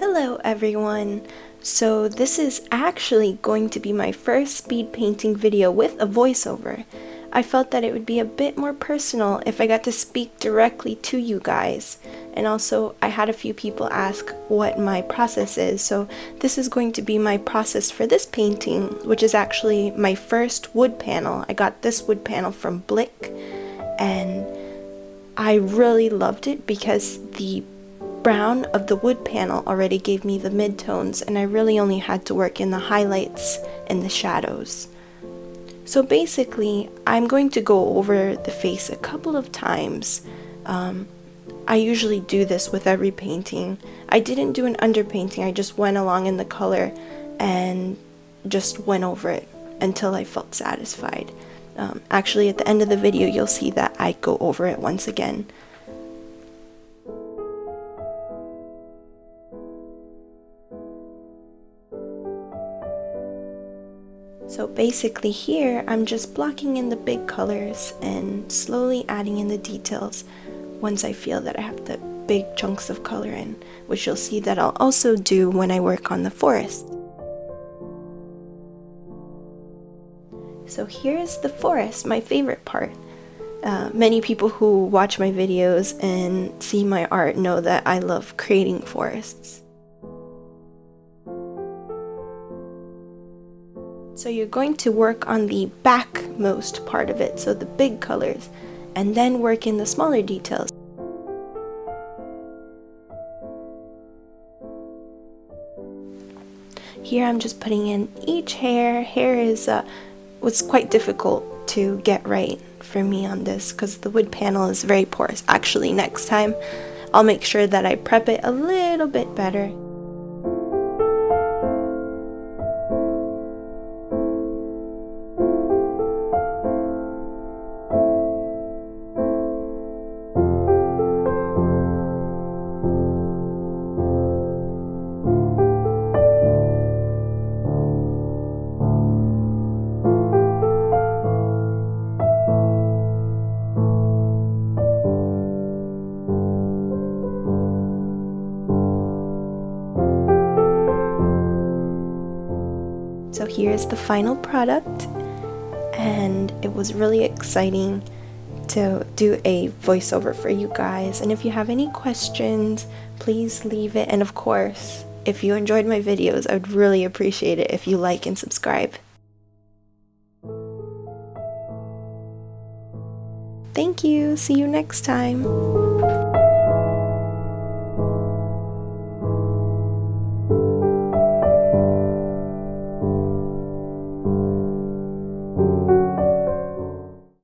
Hello everyone! So this is actually going to be my first speed painting video with a voiceover. I felt that it would be a bit more personal if I got to speak directly to you guys. And also, I had a few people ask what my process is, so this is going to be my process for this painting, which is actually my first wood panel. I got this wood panel from Blick, and I really loved it because the brown of the wood panel already gave me the midtones, and I really only had to work in the highlights and the shadows. So basically, I'm going to go over the face a couple of times. Um, I usually do this with every painting. I didn't do an underpainting, I just went along in the color and just went over it until I felt satisfied. Um, actually, at the end of the video, you'll see that I go over it once again. So basically here, I'm just blocking in the big colors and slowly adding in the details once I feel that I have the big chunks of color in, which you'll see that I'll also do when I work on the forest. So here's the forest, my favorite part. Uh, many people who watch my videos and see my art know that I love creating forests. So you're going to work on the backmost part of it, so the big colors, and then work in the smaller details. Here I'm just putting in each hair. Hair is uh, was quite difficult to get right for me on this because the wood panel is very porous. Actually, next time I'll make sure that I prep it a little bit better. So here's the final product, and it was really exciting to do a voiceover for you guys. And if you have any questions, please leave it. And of course, if you enjoyed my videos, I would really appreciate it if you like and subscribe. Thank you. See you next time.